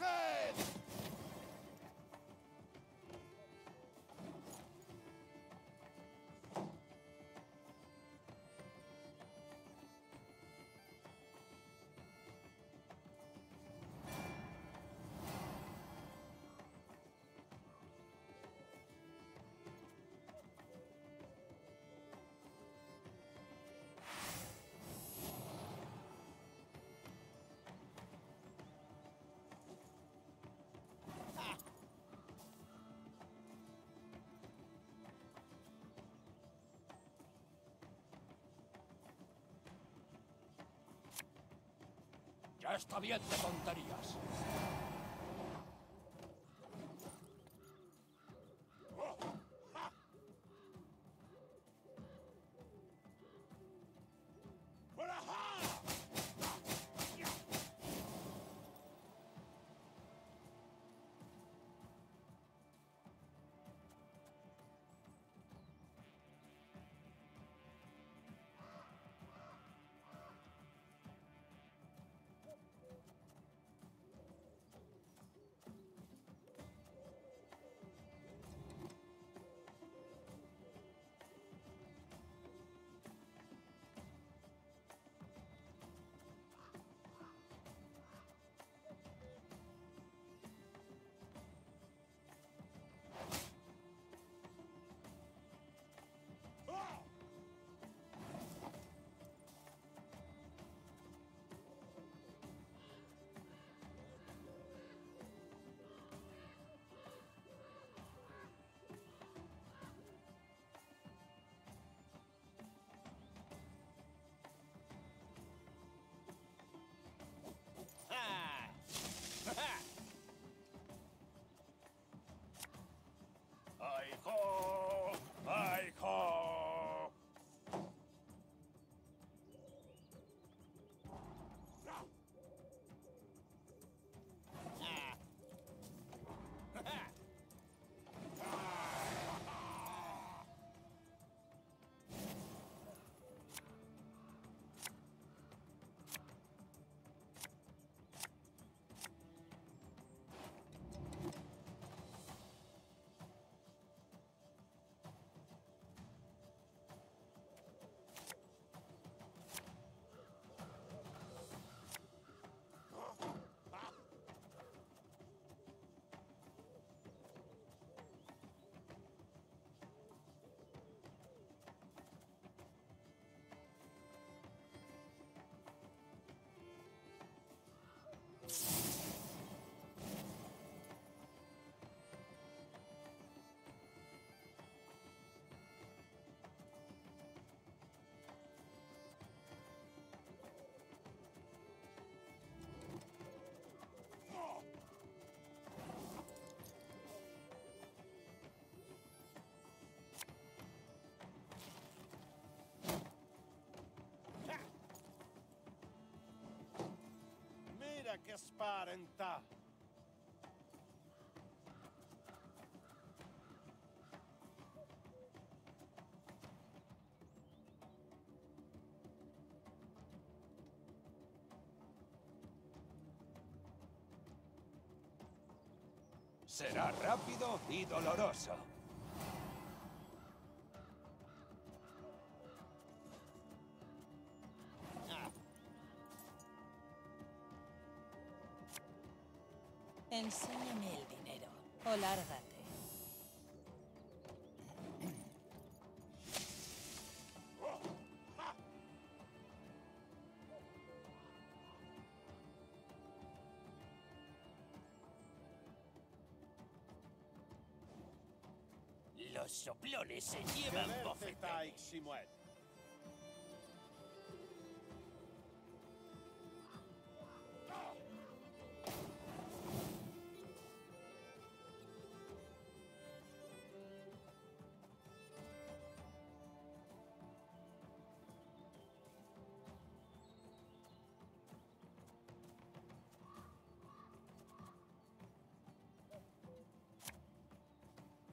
head! Ya está bien de tonterías. Oh! Che! Será rápido y doloroso. Enséñame el dinero o lárgate. Los soplones se llevan verte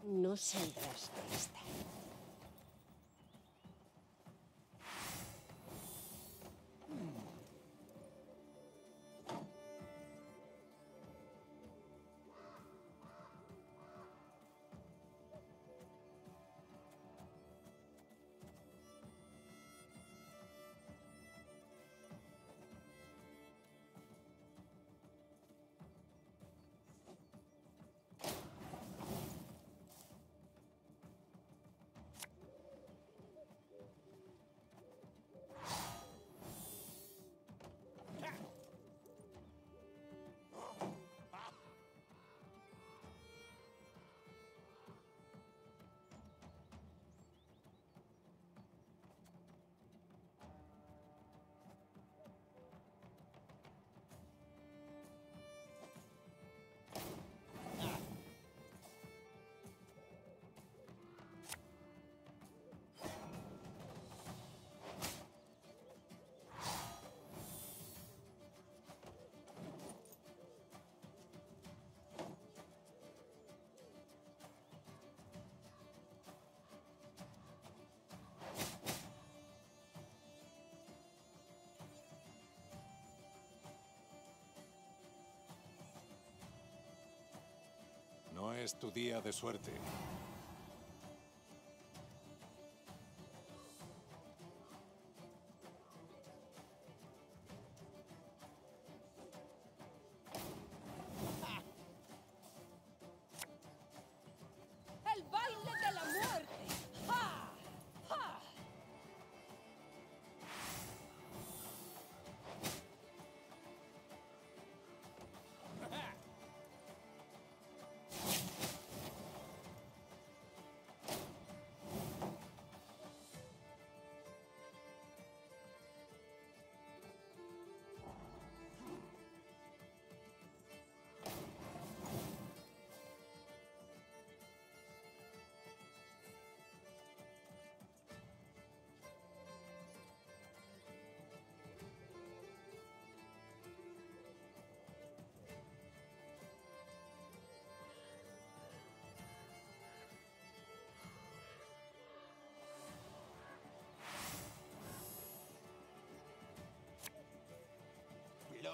No saldrás de esta. Es tu día de suerte.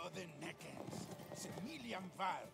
Northern Neckens, Semilium Val.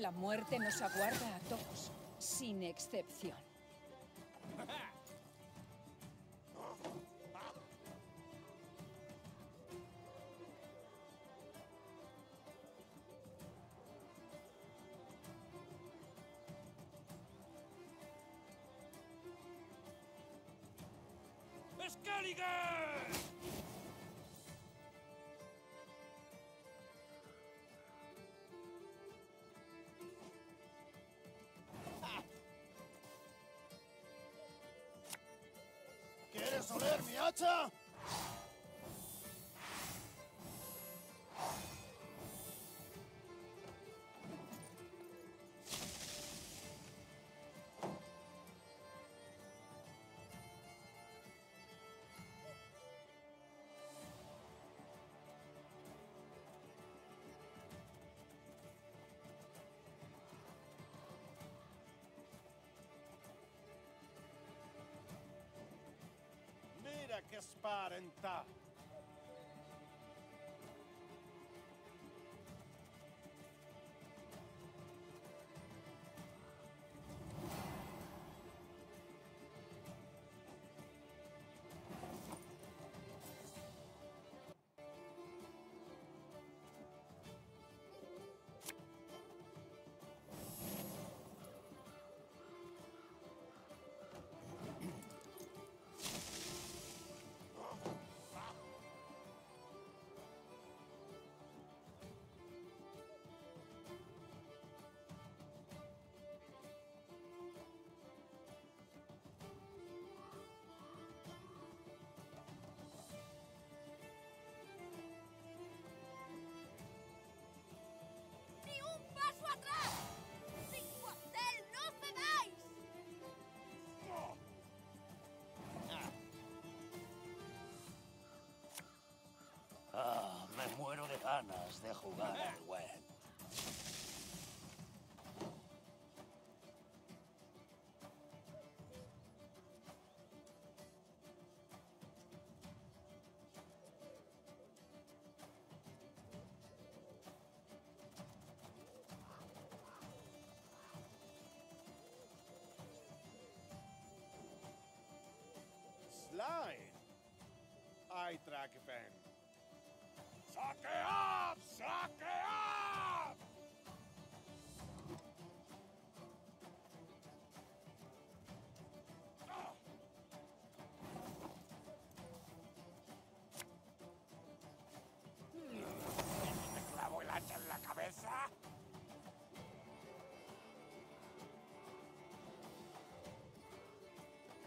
La muerte nos aguarda a todos, sin excepción. ¿Quieres oler mi hacha? parentà ganas de jugar al web. Slime. Ai, Trackpan. ¡Saquead! ¡Saquead! ¿Me clavo el hacha en la cabeza?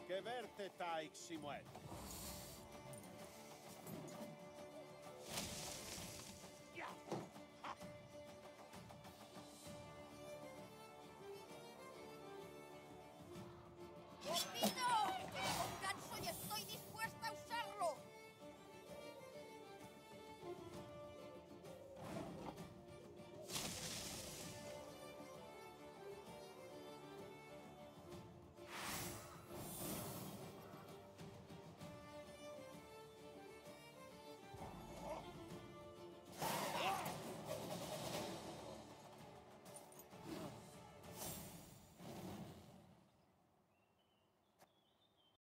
Que verte, Taik Simuel.